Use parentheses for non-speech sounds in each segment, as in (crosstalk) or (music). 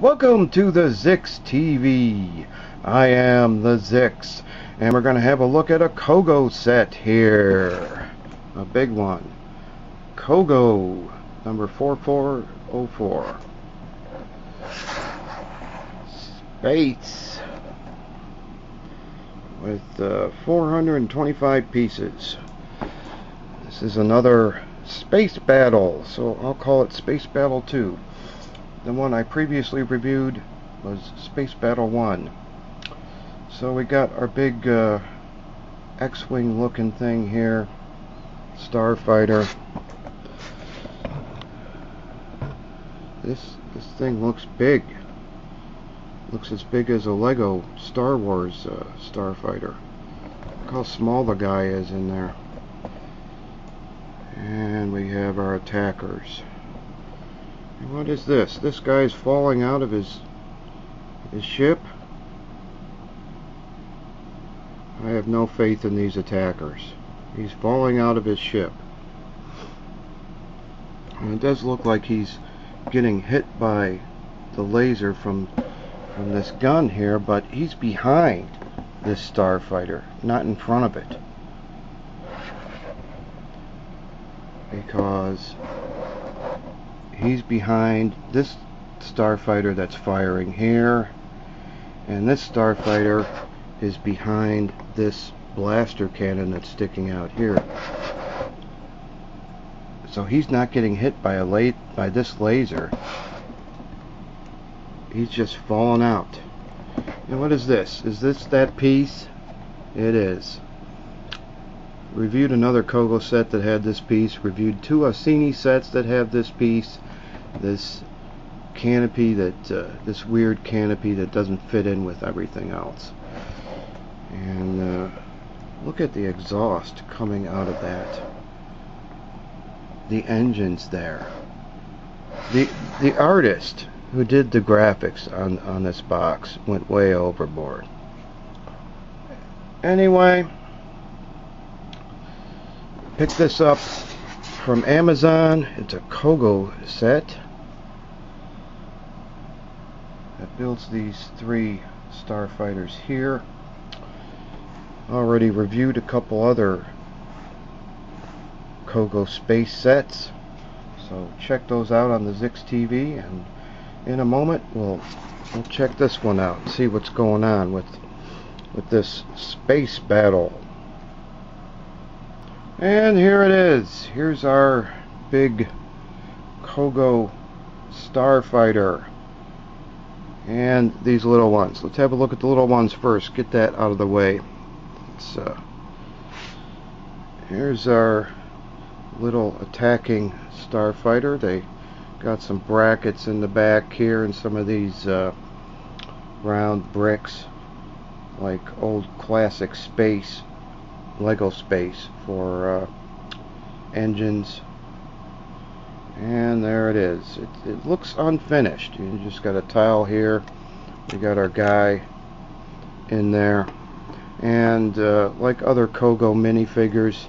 Welcome to the Xix TV. I am the Xix, and we're going to have a look at a Cogo set here. A big one. Cogo, number 4404. Space. With uh, 425 pieces. This is another Space Battle, so I'll call it Space Battle 2. The one I previously reviewed was Space Battle 1. So we got our big uh, X-Wing looking thing here. Starfighter. This this thing looks big. Looks as big as a Lego Star Wars uh, Starfighter. Look how small the guy is in there. And we have our attackers. What is this? This guy's falling out of his his ship. I have no faith in these attackers. He's falling out of his ship. And it does look like he's getting hit by the laser from from this gun here, but he's behind this starfighter, not in front of it. Because he's behind this starfighter that's firing here and this starfighter is behind this blaster cannon that's sticking out here. So he's not getting hit by a late by this laser. He's just falling out. And what is this? Is this that piece? It is. Reviewed another Cogo set that had this piece reviewed two Ausini sets that have this piece this canopy that uh, this weird canopy that doesn't fit in with everything else. And uh, look at the exhaust coming out of that. The engines there. The the artist who did the graphics on on this box went way overboard. Anyway pick this up from Amazon. It's a Cogo set that builds these three starfighters here. Already reviewed a couple other Cogo space sets. So check those out on the Xix TV and in a moment we'll we'll check this one out and see what's going on with with this space battle and here it is. Here's our big Cogo Starfighter. And these little ones. Let's have a look at the little ones first. Get that out of the way. Uh, here's our little attacking starfighter. They got some brackets in the back here and some of these uh, round bricks like old classic space Lego space for uh, engines. And there it is. It, it, looks unfinished. You just got a tile here. We got our guy in there. And uh, like other Cogo minifigures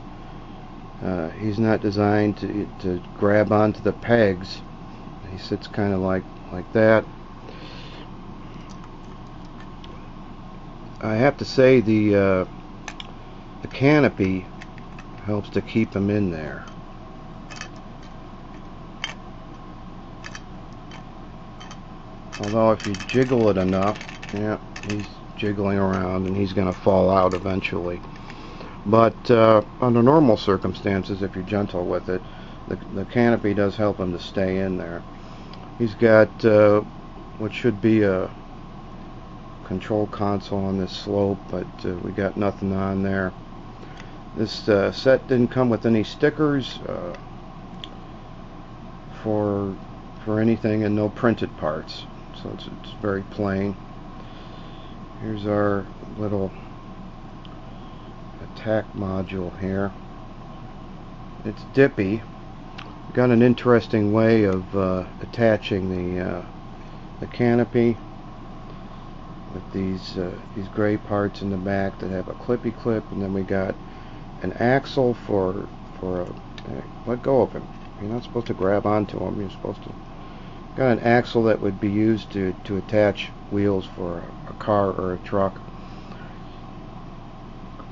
uh, he's not designed to, to grab onto the pegs. He sits kind of like like that. I have to say the uh, the canopy helps to keep them in there. Although if you jiggle it enough, yeah, he's jiggling around and he's going to fall out eventually. But uh, under normal circumstances, if you're gentle with it, the, the canopy does help him to stay in there. He's got uh, what should be a control console on this slope, but uh, we got nothing on there. This uh, set didn't come with any stickers uh, for for anything and no printed parts. So it's, it's very plain. Here's our little attack module here. It's dippy. Got an interesting way of uh, attaching the uh, the canopy with these uh, these gray parts in the back that have a clippy clip. And then we got an axle for for a, let go of him. You're not supposed to grab onto him. You're supposed to got an axle that would be used to, to attach wheels for a car or a truck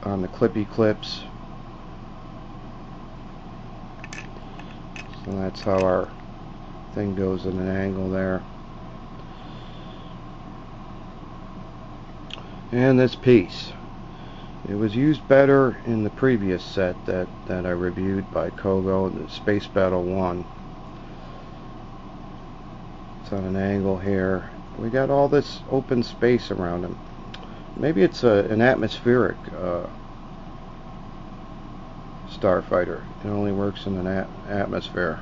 on the clippy clips so that's how our thing goes at an angle there and this piece it was used better in the previous set that, that I reviewed by Cogo, the Space Battle 1. It's on an angle here. We got all this open space around him. Maybe it's a, an atmospheric uh, starfighter. It only works in an at atmosphere.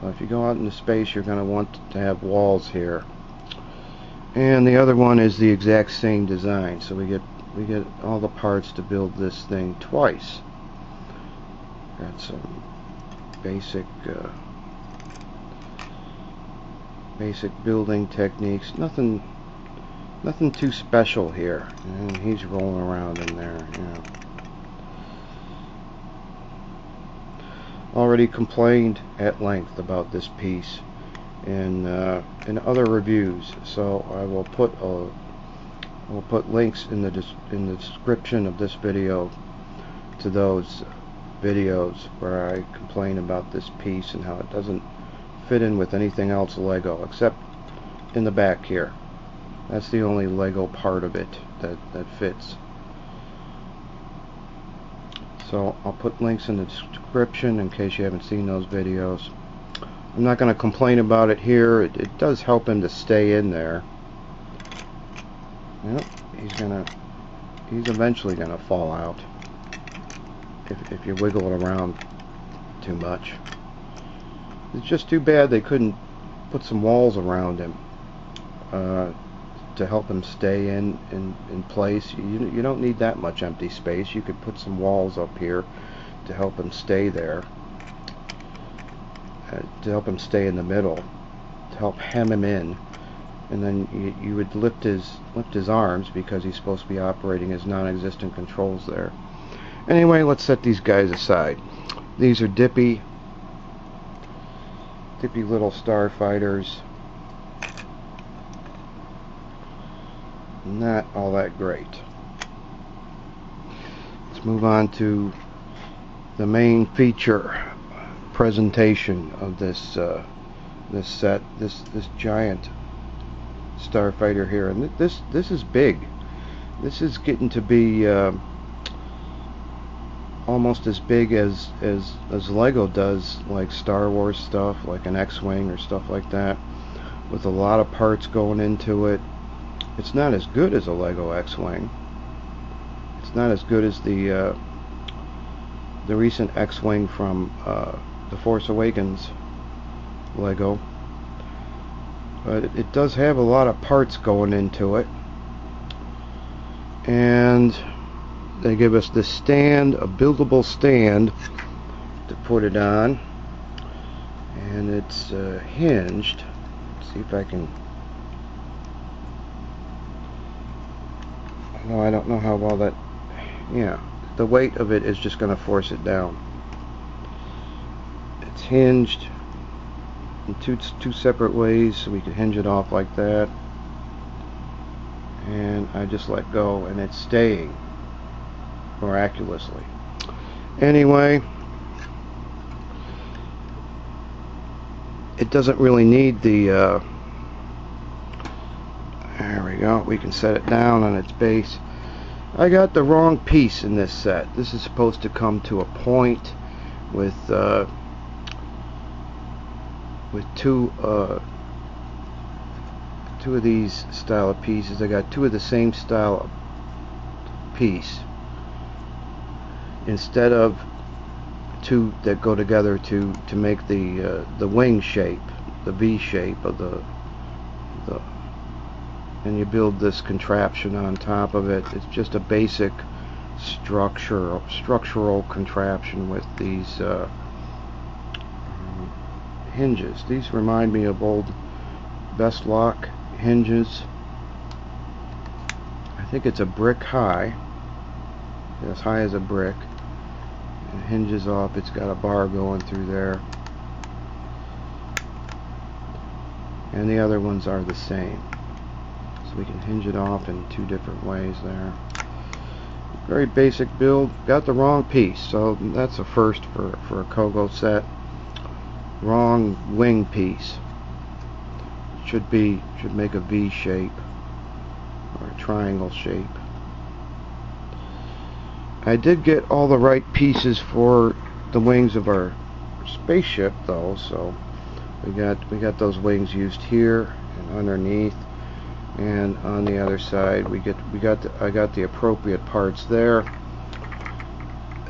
But if you go out into space, you're going to want to have walls here. And the other one is the exact same design. So we get we get all the parts to build this thing twice. Got some basic uh, basic building techniques. Nothing nothing too special here. And he's rolling around in there, know. Already complained at length about this piece in uh, in other reviews, so I will put a We'll put links in the in the description of this video to those videos where I complain about this piece and how it doesn't fit in with anything else Lego except in the back here. That's the only Lego part of it that, that fits. So I'll put links in the description in case you haven't seen those videos. I'm not going to complain about it here. It, it does help him to stay in there. Yep, he's gonna, he's eventually gonna fall out if, if you wiggle it around too much. It's just too bad they couldn't put some walls around him uh, to help him stay in, in, in place. You, you don't need that much empty space. You could put some walls up here to help him stay there. Uh, to help him stay in the middle. To help hem him in and then you, you would lift his lift his arms because he's supposed to be operating his non-existent controls there. Anyway, let's set these guys aside. These are dippy, dippy little starfighters. Not all that great. Let's move on to the main feature presentation of this uh, this set. This this giant starfighter here and this this is big. This is getting to be uh, almost as big as as as Lego does like Star Wars stuff like an X-wing or stuff like that with a lot of parts going into it. It's not as good as a Lego X-wing. It's not as good as the uh, the recent X-wing from uh, the Force Awakens Lego but it does have a lot of parts going into it. And they give us the stand a buildable stand to put it on. And it's uh, hinged. Let's see if I can no I don't know how well that yeah the weight of it is just going to force it down. It's hinged in two, two separate ways so we could hinge it off like that. And I just let go and it's staying miraculously. Anyway it doesn't really need the uh, there we go. We can set it down on its base. I got the wrong piece in this set. This is supposed to come to a point with uh, with two uh, two of these style of pieces. I got two of the same style piece. Instead of two that go together to to make the uh, the wing shape the V shape of the the and you build this contraption on top of it it's just a basic structure structural contraption with these uh, hinges. These remind me of old Best Lock hinges. I think it's a brick high. As high as a brick. It hinges off. It's got a bar going through there. and the other ones are the same. So we can hinge it off in two different ways there. Very basic build. Got the wrong piece, so that's a first for, for a Cogo set. Wrong wing piece. Should be should make a V shape or a triangle shape. I did get all the right pieces for the wings of our spaceship though, so we got we got those wings used here and underneath and on the other side we get we got the, I got the appropriate parts there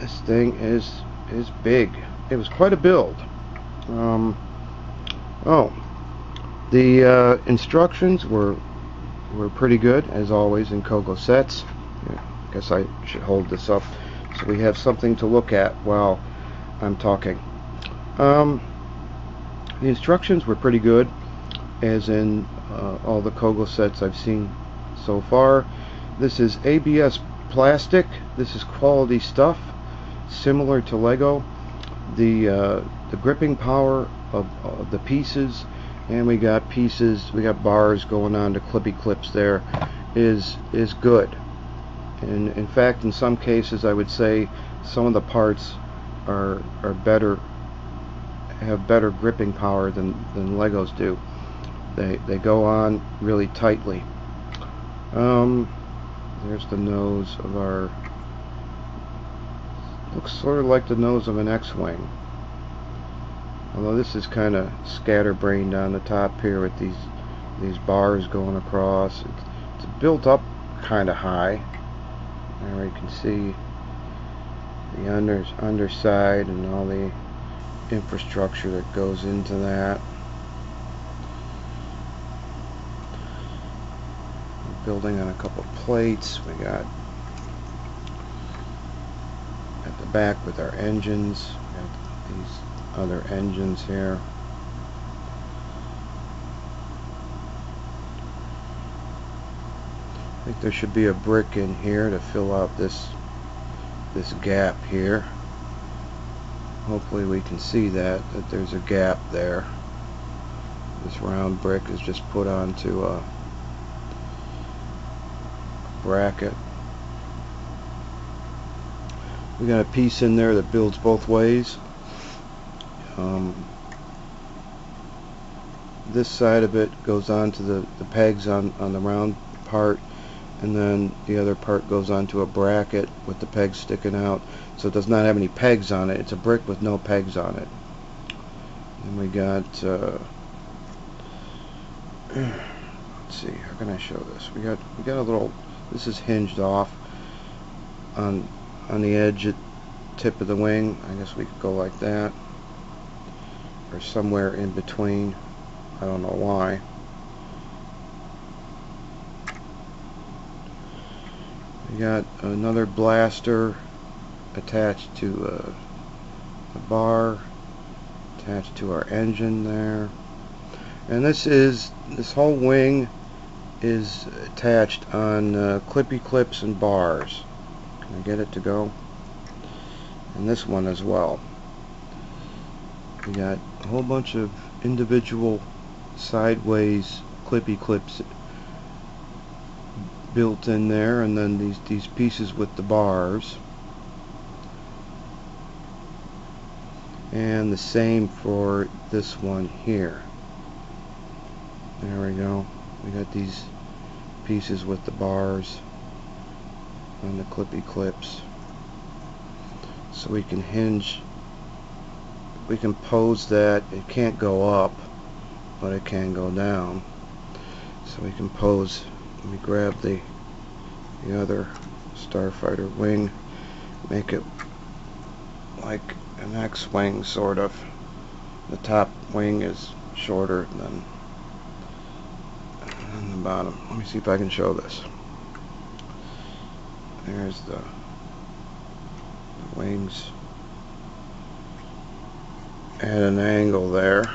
this thing is is big it was quite a build um, oh the uh, instructions were were pretty good as always in Cogo sets. I guess I should hold this up so we have something to look at while I'm talking. Um, the instructions were pretty good as in uh, all the Cogo sets I've seen so far. This is ABS plastic. This is quality stuff similar to Lego the uh, the gripping power of, of the pieces and we got pieces we got bars going on to clippy clips there is is good and in fact in some cases I would say some of the parts are are better have better gripping power than, than Legos do. They, they go on really tightly. Um, there's the nose of our looks sort of like the nose of an X-Wing. Although this is kind of scatterbrained on the top here with these these bars going across. It's, it's built up kind of high. There you can see the under, underside and all the infrastructure that goes into that. Building on a couple plates. We got at the back with our engines. These other engines here. I think there should be a brick in here to fill out this this gap here hopefully we can see that that there's a gap there this round brick is just put onto a bracket we got a piece in there that builds both ways. Um, this side of it goes onto the, the pegs on, on the round part and then the other part goes onto a bracket with the pegs sticking out. So it does not have any pegs on it. It's a brick with no pegs on it. And we got uh, (clears throat) let's see how can I show this? We got we got a little this is hinged off on on the edge at tip of the wing. I guess we could go like that. Or somewhere in between. I don't know why. We got another blaster attached to a, a bar attached to our engine there. And this is this whole wing is attached on uh, clippy clips and bars can I get it to go. And this one as well. We got a whole bunch of individual sideways clippy clips built in there and then these these pieces with the bars. And the same for this one here. There we go. We got these pieces with the bars and the clippy clips so we can hinge we can pose that it can't go up but it can go down. So we can pose let me grab the the other starfighter wing make it like an X-wing sort of. The top wing is shorter than, than the bottom. Let me see if I can show this there's the, the wings at an angle there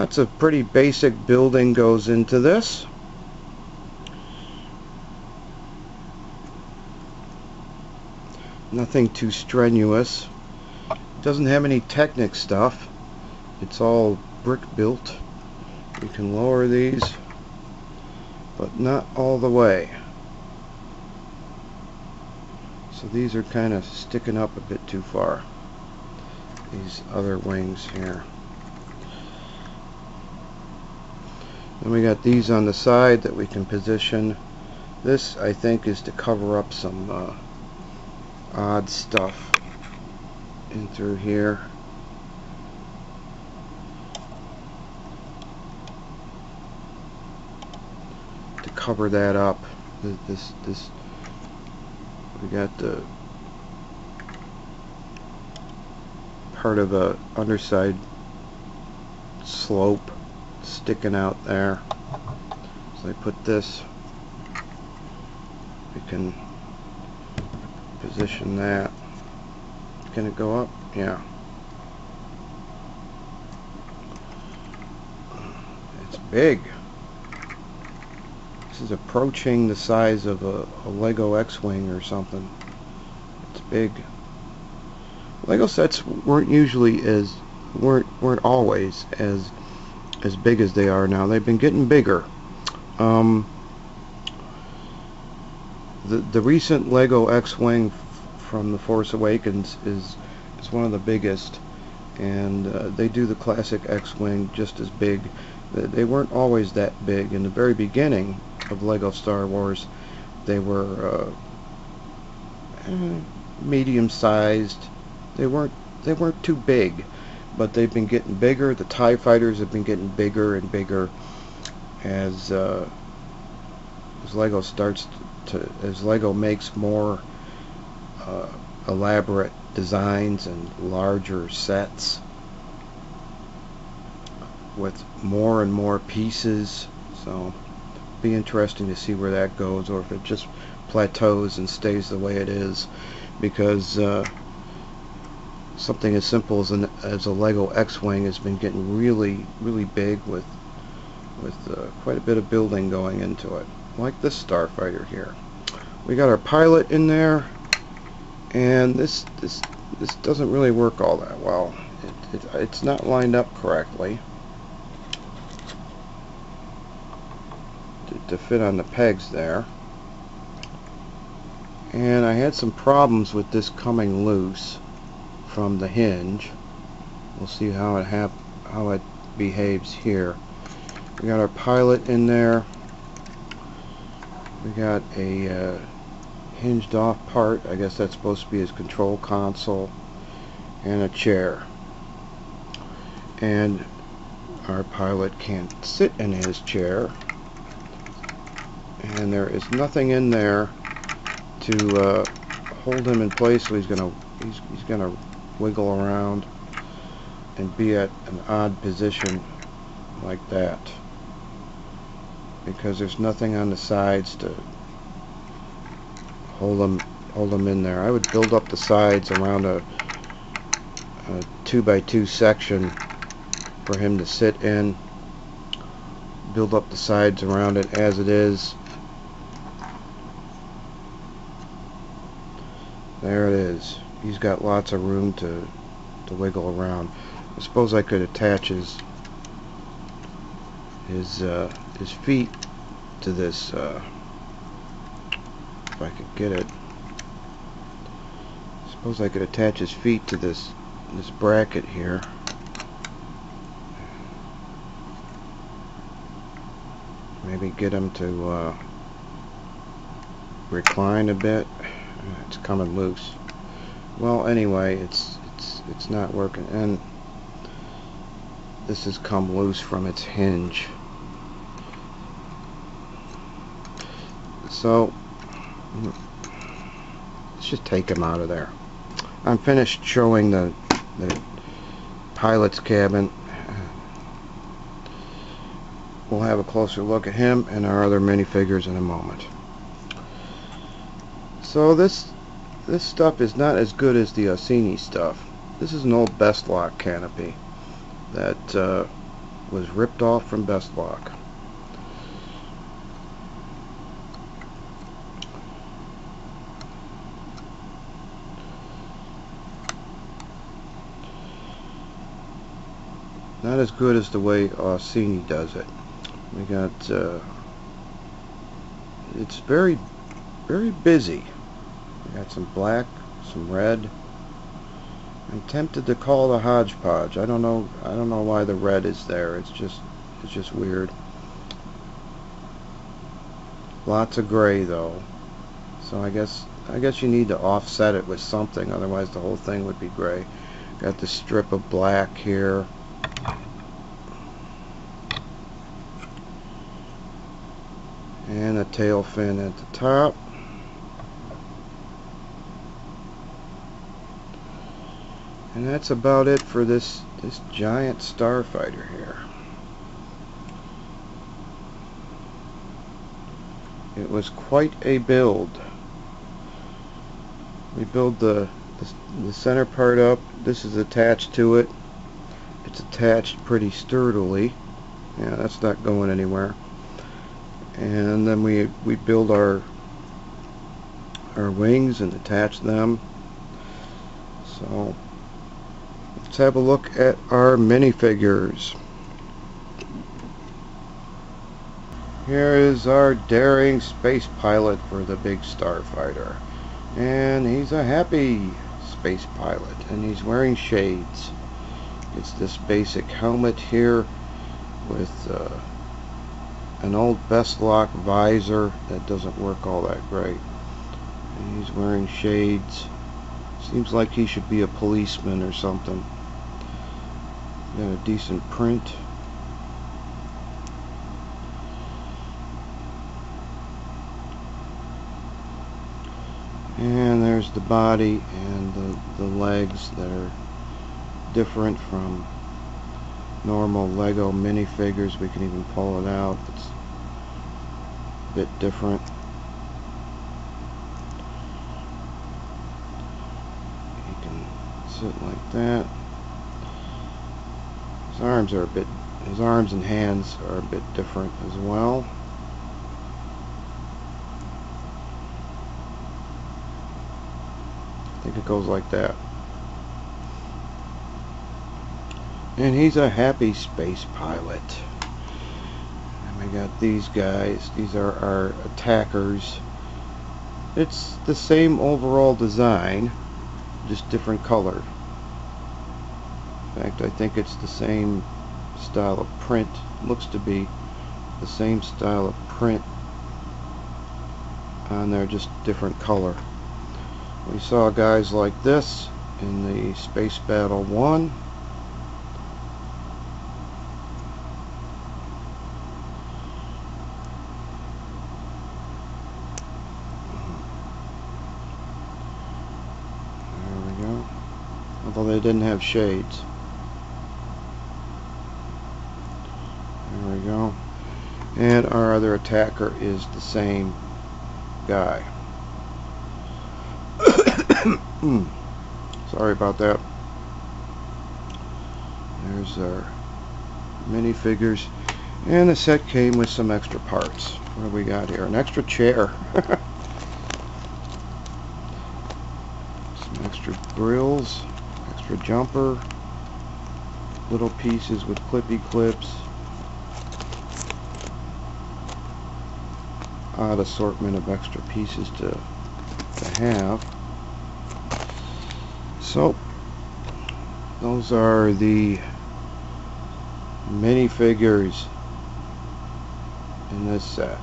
That's a pretty basic building goes into this. Nothing too strenuous. doesn't have any Technic stuff. It's all brick built. You can lower these, but not all the way. So these are kind of sticking up a bit too far. These other wings here. Then we got these on the side that we can position. This I think is to cover up some uh, odd stuff in through here. Cover that up. This this we got the part of a underside slope sticking out there. So I put this we can position that. Can it go up? Yeah. It's big. Is approaching the size of a, a Lego X-Wing or something. It's big. Lego sets weren't usually as weren't weren't always as as big as they are now. They've been getting bigger. Um, the the recent Lego X-wing from the Force Awakens is is one of the biggest, and uh, they do the classic X-wing just as big. They weren't always that big in the very beginning of Lego Star Wars. They were uh, medium-sized. They weren't they weren't too big, but they've been getting bigger. The Tie Fighters have been getting bigger and bigger as uh, as Lego starts to as Lego makes more uh, elaborate designs and larger sets with more and more pieces so be interesting to see where that goes or if it just plateaus and stays the way it is because uh, something as simple as, an, as a Lego X-Wing has been getting really really big with with uh, quite a bit of building going into it like this starfighter here. We got our pilot in there, and this this this doesn't really work all that well. It, it, it's not lined up correctly to, fit on the pegs there. And I had some problems with this coming loose from the hinge. We'll see how it hap how it behaves here. We got our pilot in there we got a uh, hinged off part I guess that's supposed to be his control console and a chair and our pilot can't sit in his chair and there is nothing in there to uh, hold him in place so he's gonna he's, he's gonna wiggle around and be at an odd position like that because there's nothing on the sides to hold them hold them in there. I would build up the sides around a, a two by two section for him to sit in. Build up the sides around it as it is. There it is. He's got lots of room to to wiggle around. I suppose I could attach his his uh, his feet to this uh, if I could get it suppose I could attach his feet to this this bracket here maybe get him to uh, recline a bit it's coming loose well anyway it's it's it's not working and this has come loose from its hinge So, let's just take him out of there. I'm finished showing the, the pilot's cabin. We'll have a closer look at him and our other minifigures in a moment. So this this stuff is not as good as the Ausini stuff. This is an old Best Lock canopy that uh, was ripped off from Best Lock. not as good as the way Ausini does it. We got, uh, it's very, very busy. Got some black, some red. I'm tempted to call a hodgepodge. I don't know. I don't know why the red is there. It's just, it's just weird. Lots of gray though. So I guess, I guess you need to offset it with something. Otherwise, the whole thing would be gray. Got the strip of black here. and a tail fin at the top and that's about it for this this giant starfighter here. It was quite a build. We build the, the the center part up. This is attached to it. It's attached pretty sturdily. Yeah that's not going anywhere. And then we we build our our wings and attach them. So have a look at our minifigures here is our daring space pilot for the big starfighter and he's a happy space pilot and he's wearing shades it's this basic helmet here with uh, an old Bestlock visor that doesn't work all that great. And he's wearing shades. Seems like he should be a policeman or something. Got a decent print. And there's the body and the, the legs that are different from normal Lego minifigures. We can even pull it out. It's a bit different. He can sit like that. His arms are a bit, his arms and hands are a bit different as well. I think it goes like that. and he's a happy space pilot and we got these guys these are our attackers it's the same overall design just different color fact I think it's the same style of print looks to be the same style of print on there just different color we saw guys like this in the Space Battle 1 There we go. although they didn't have shades. There we go. And our other attacker is the same guy. (coughs) Sorry about that. There's uh, our minifigures. And the set came with some extra parts. What do we got here? An extra chair. (laughs) some extra grills extra jumper, little pieces with clippy clips, odd assortment of extra pieces to, to have. So, those are the minifigures in this set.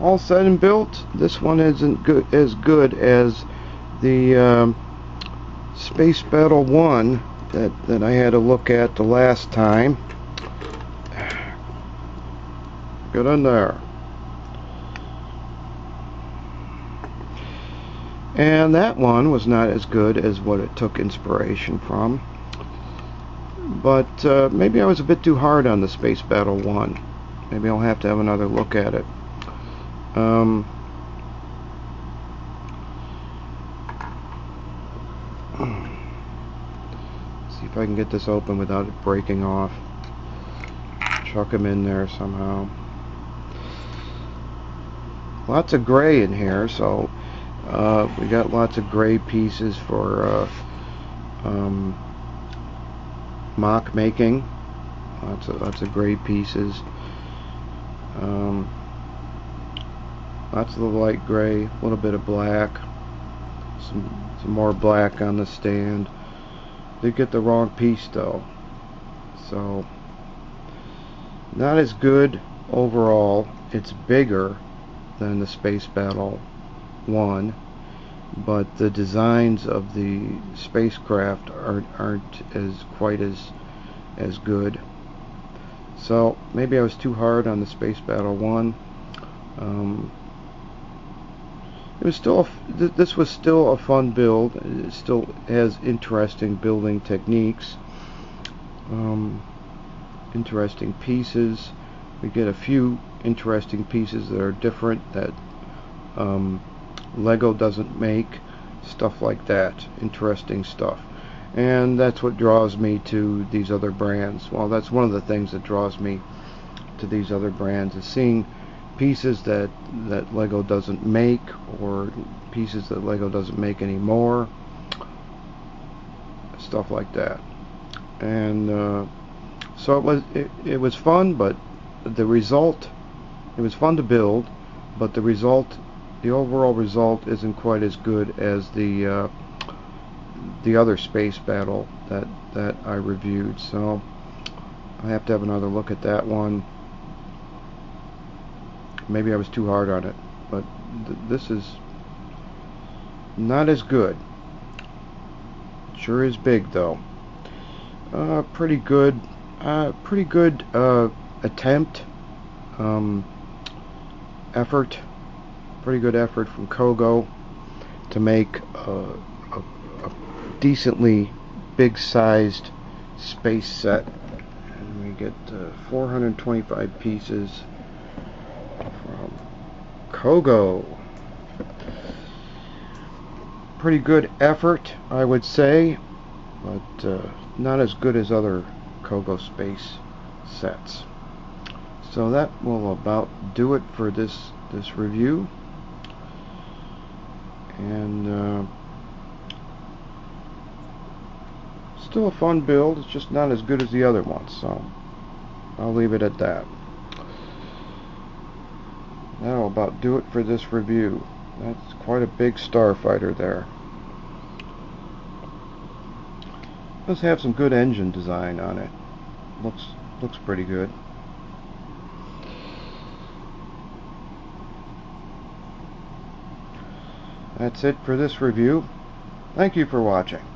All said and built, this one isn't good as good as the um, Space Battle 1 that, that I had to look at the last time. Get in there. And that one was not as good as what it took inspiration from. But uh, maybe I was a bit too hard on the Space Battle 1. Maybe I'll have to have another look at it. Um, (clears throat) See if I can get this open without it breaking off. Chuck them in there somehow. Lots of gray in here, so uh, we got lots of gray pieces for uh, um, mock making. Lots of lots of gray pieces. Um, lots of the light gray, a little bit of black, some some more black on the stand. Did get the wrong piece though, so not as good overall. It's bigger than the Space Battle 1 but the designs of the spacecraft aren't, aren't as quite as as good. So maybe I was too hard on the Space Battle 1 um, it was still th this was still a fun build. It still has interesting building techniques um, interesting pieces. We get a few interesting pieces that are different that um, Lego doesn't make stuff like that interesting stuff. And that's what draws me to these other brands. Well that's one of the things that draws me to these other brands is seeing pieces that that Lego doesn't make or pieces that Lego doesn't make anymore. Stuff like that. And uh, so it was it, it was fun but the result it was fun to build but the result the overall result isn't quite as good as the uh, the other space battle that that I reviewed. So I have to have another look at that one. Maybe I was too hard on it but th this is not as good. Sure is big though. Uh, pretty good uh, pretty good uh, attempt. Um, effort pretty good effort from Cogo to make a, a, decently big sized space set. And we get uh, 425 pieces from Cogo. Pretty good effort I would say but uh, not as good as other Cogo space sets so that will about do it for this this review. And uh, still a fun build it's just not as good as the other ones so I'll leave it at that. That'll about do it for this review. That's quite a big starfighter there. Does have some good engine design on it. Looks looks pretty good That's it for this review. Thank you for watching.